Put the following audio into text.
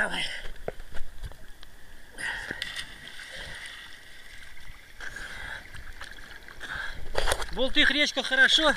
Давай. В Болтых речка хорошо,